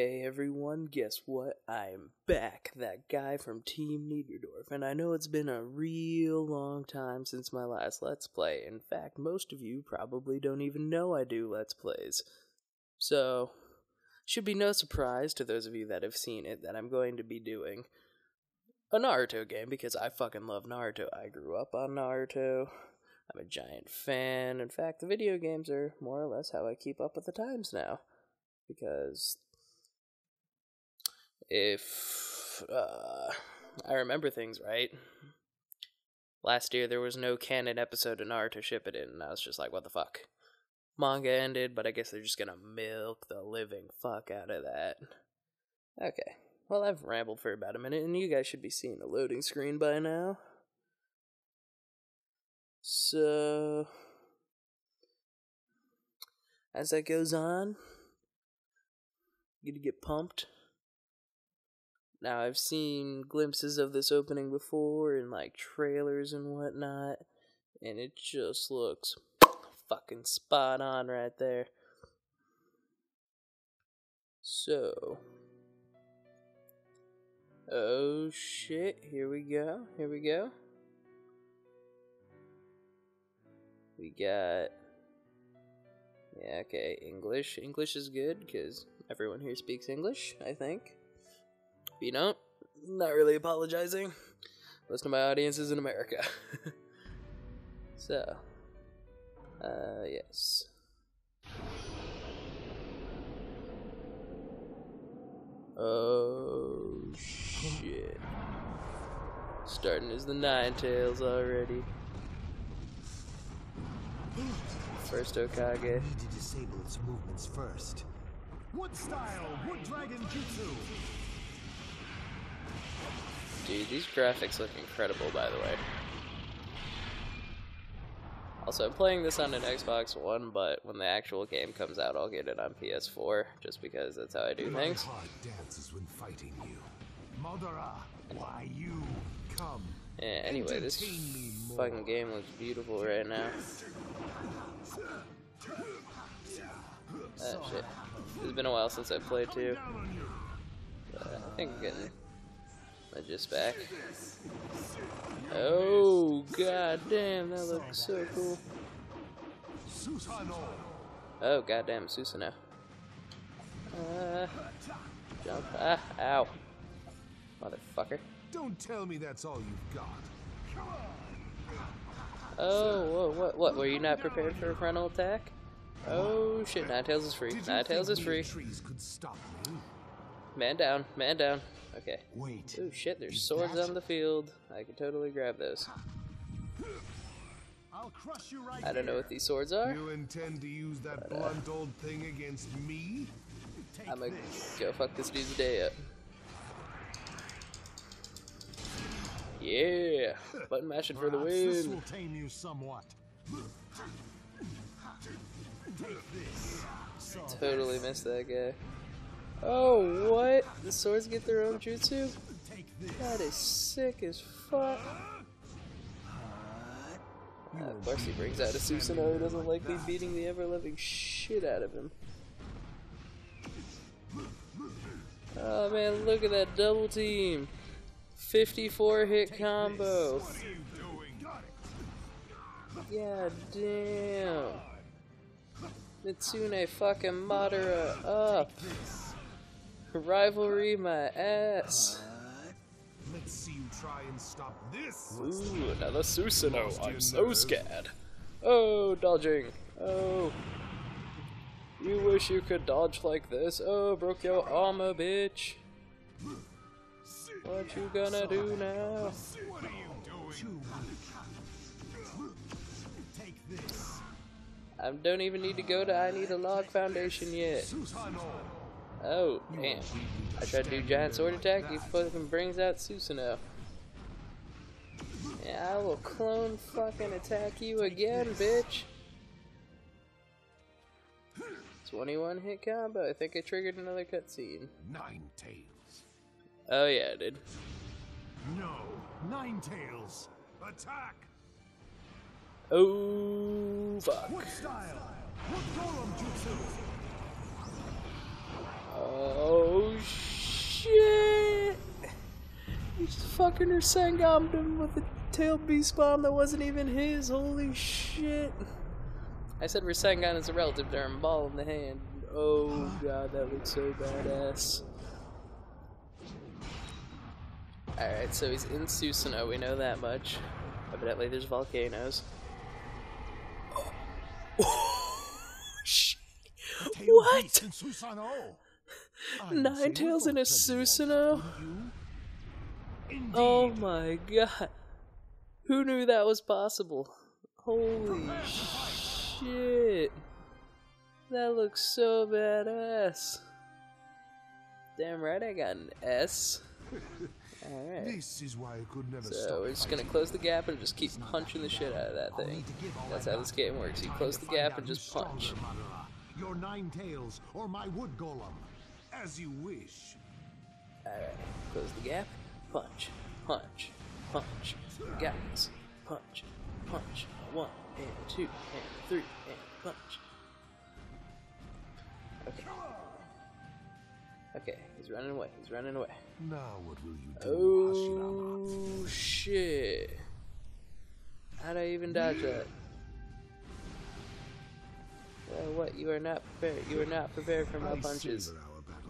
Hey everyone, guess what? I'm back, that guy from Team Niederdorf, and I know it's been a real long time since my last Let's Play. In fact, most of you probably don't even know I do Let's Plays. So, should be no surprise to those of you that have seen it that I'm going to be doing a Naruto game because I fucking love Naruto. I grew up on Naruto. I'm a giant fan. In fact, the video games are more or less how I keep up with the times now. Because if uh, I remember things right, last year there was no canon episode of Naruto Shippuden, and I was just like, what the fuck? Manga ended, but I guess they're just gonna milk the living fuck out of that. Okay, well, I've rambled for about a minute, and you guys should be seeing the loading screen by now. So, as that goes on, you gonna get pumped. Now, I've seen glimpses of this opening before in like trailers and whatnot, and it just looks fucking spot on right there. So, oh shit, here we go, here we go. We got, yeah, okay, English. English is good because everyone here speaks English, I think. You know, not not really apologizing. Most of my audience is in America. so, uh, yes. Oh, shit. Starting as the Nine Tails already. First Hokage. Need to disable its movements first. Wood style, wood dragon jutsu. Dude, these graphics look incredible, by the way. Also, I'm playing this on an Xbox One, but when the actual game comes out, I'll get it on PS4, just because that's how I do My things. heart dances when fighting you. Madara, why you come? Yeah, anyway, this Entertain me more. fucking game looks beautiful right now. Oh shit. It's been a while since I played too. Down on you. Uh, I think I'm getting my gist back. Oh, god damn, that looks so cool. Oh, goddamn, Susanoo. Uh, jump. Ah, ow. Motherfucker. Don't tell me that's all you've got. Oh, whoa, what, what? Were you not prepared for a frontal attack? Oh, shit, Ninetales is free. Ninetales is free. mere trees could stop me? Man down, man down. Okay. Wait. Oh shit, there's swords on the field. I could totally grab those. I'll crush you right I don't know what these swords are. You intend to use that uh, blunt old thing against me? Take I'm gonna this. go fuck this dude's day up. Yeah! Button mashing for the Perhaps This win. will tame you somewhat. Take this. So Totally missed that guy. Oh, what? The swords get their own jutsu? That is sick as fuck. Uh, of course he brings out a Susanoo who doesn't like me beating the ever-living shit out of him. Oh man, look at that double team. 54 hit combo. What are you doing? God damn. Mitsune fucking Madara up. Rivalry my ass. Let's see you try and stop this. Ooh, another Susanoo. I'm so scared. Oh, dodging. Oh. You wish you could dodge like this. Oh, broke your armor, bitch. What you gonna do now? What are you doing? Take this. I don't even need to go to I Need a Log Foundation yet. Oh, damn. I tried to do giant sword attack, he fucking brings out Susanoo. Yeah, I will clone fucking attack you again, bitch. 21 hit combo. I think I triggered another cutscene. Nine tails. Oh yeah, I did. No. Nine tails. Attack. Oh fuck. What style? What golem jutsu? Fucking Rasengan him with a tail beast bomb that wasn't even his. Holy shit. I said Rasengan is a relative term, ball in the hand. Oh god, that looks so badass. Alright, so he's in Susanoo, we know that much. Evidently there's volcanoes. Shit. What? beast in Susanoo. I'm Nine tails in a folks said you Susanoo? won't, you? Indeed. Oh my god. Who knew that was possible? Holy shit. That looks so badass. Damn right I got an S. Alright. This is why I could never So we're just gonna close the gap and just keep punching the shit out of that thing. need to give all That's how this game works. You close the gap and just punch. Your nine tails or my wood golem. As you wish. Alright. Close the gap. Punch. Punch. Punch. This. Punch. Punch. One and two and three and punch. Okay. Okay, he's running away. He's running away. Now what will you do, Hashirama? Oh shit. How'd I even dodge that? Well, what? You are not prepared. You are not prepared for my punches.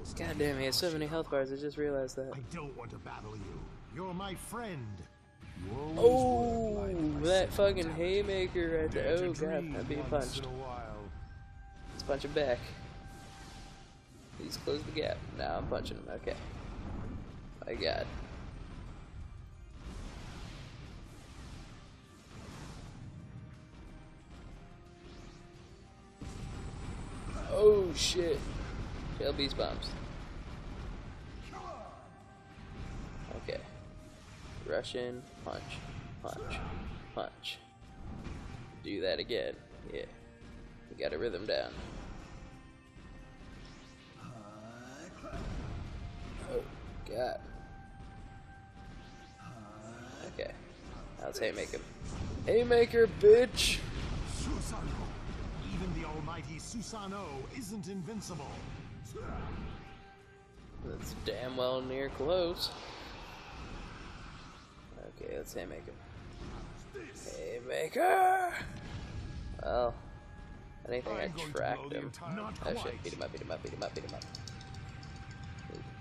Savor our battles God damn, he has so many health bars. I just realized that. I don't want to battle you. You're my friend. You Oh, were, like my that fucking haymaker right there. Oh god, I'm being punched. Let's punch him back. Please close the gap. Now I'm punching him. Okay. My god. Oh shit. Tail beast bombs. Okay. In, punch, punch, punch. Do that again. Yeah. We got a rhythm down. Oh, God. Okay. Now let's haymaker. Haymaker, bitch! Susanoo. Even the almighty Susanoo isn't invincible. That's damn well near close. Okay, let's haymaker. Haymaker! Well, anything I I'm going to tracked him. Oh shit, beat him up, beat him up, beat him up, beat him up.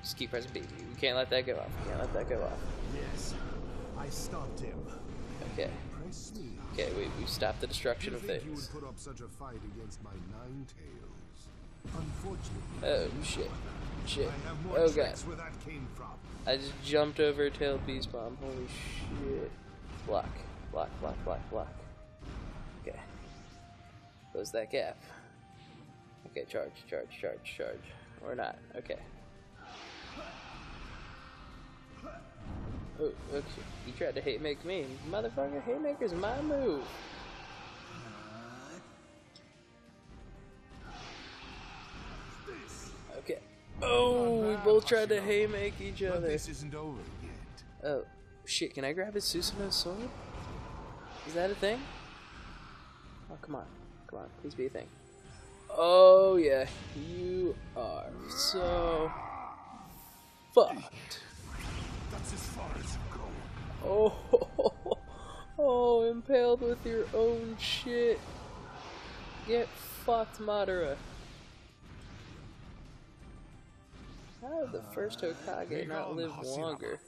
Just keep pressing B. You can't let that go off. You can't let that go off. Yes, I stopped him. Okay. Okay, we, we stopped the destruction You of things. Oh shit. Shit. I have more Oh god. tricks where that came from. I just jumped over a tail beast bomb. Holy shit. Block. Block, block, block, block. Okay. Close that gap. Okay, charge, charge, charge, charge. Or not. Okay. Oh, okay. You tried to hate make me. Motherfucker, haymaker's my move. Oh, we both tried to haymake each other. this isn't over yet. Oh, shit, can I grab his Susanoo sword? Is that a thing? Oh, come on. Come on, please be a thing. Oh, yeah, you are so fucked. That's as far as you go. Oh, oh, impaled with your own shit. Get fucked, Madara. How did the first Hokage not live longer?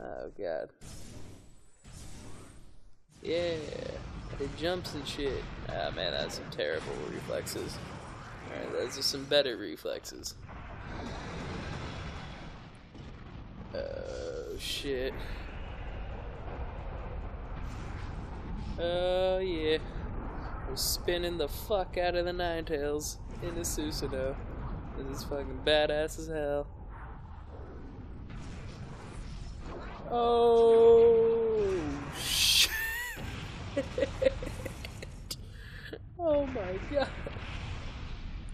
Oh god. Yeah, it jumps and shit. Ah man, that's some terrible reflexes. Alright, those are some better reflexes. Oh shit. Oh yeah. We're spinning the fuck out of the Ninetales into Susanoo. This is fucking badass as hell. Oh shit. Oh my god.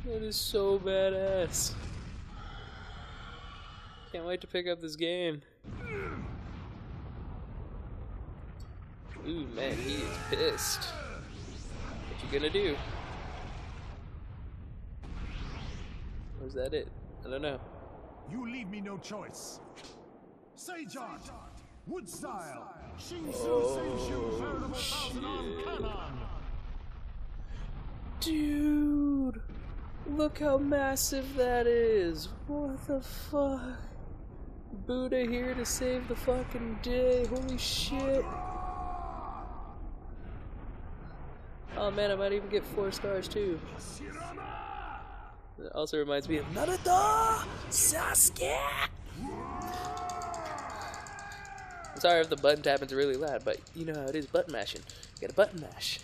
That is so badass. Can't wait to pick up this game. Ooh, man, he is pissed. What you gonna do? Was that it? I don't know. You leave me no choice. Sage Art, Wood Style, Shinsu oh. Senju Veritable Thousand Arm Cannon. Dude, look how massive that is. What the fuck? Buddha here to save the fucking day. Holy shit. Oh man, I might even get four stars too. It also reminds me of Naruto Sasuke. I'm sorry if the button tapping's really loud, but you know how it is button mashing. You gotta button mash.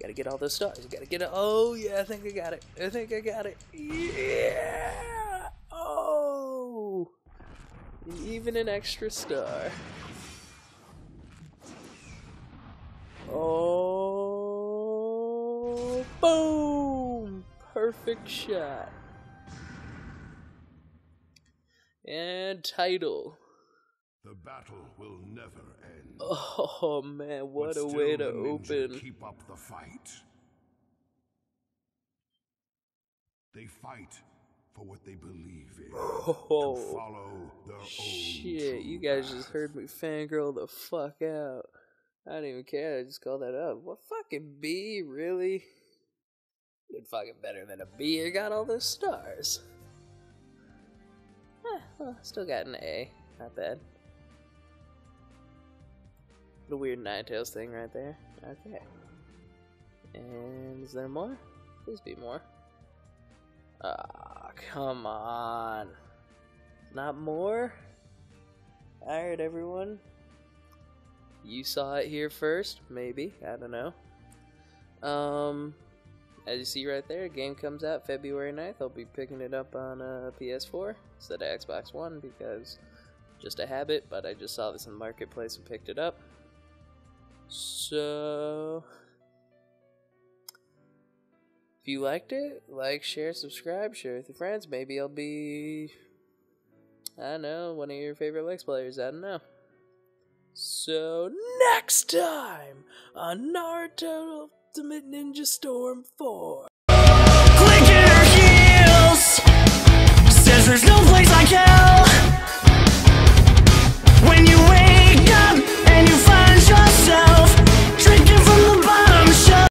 Gotta get all those stars. You gotta get it. Oh yeah, I think I got it. I think I got it. Yeah. Oh. Even an extra star. Perfect shot. And title. The battle will never end. Oh man, what a way to open. Keep up the fight. They fight for what they believe in. Oh. follow their own Shit, you guys just heard me fangirl the fuck out. I didn't even care, I just called that up. What fucking B, really? Did fucking better than a B, I got all those stars. Eh, well, still got an A. Not bad. The weird Ninetales thing right there. Okay. And is there more? Please be more. Ah, come on. Not more? Alright, everyone. You saw it here first, maybe. I don't know. Um, as you see right there, game comes out February 9th. I'll be picking it up on uh, PS4 instead of Xbox One because just a habit, but I just saw this in the marketplace and picked it up. So, if you liked it, like, share, subscribe, share with your friends. Maybe I'll be I don't know, one of your favorite Let's players, I don't know. So, next time on Naruto Ultimate Ninja Storm 4. Click your heels! Says there's no place like hell! When you wake up!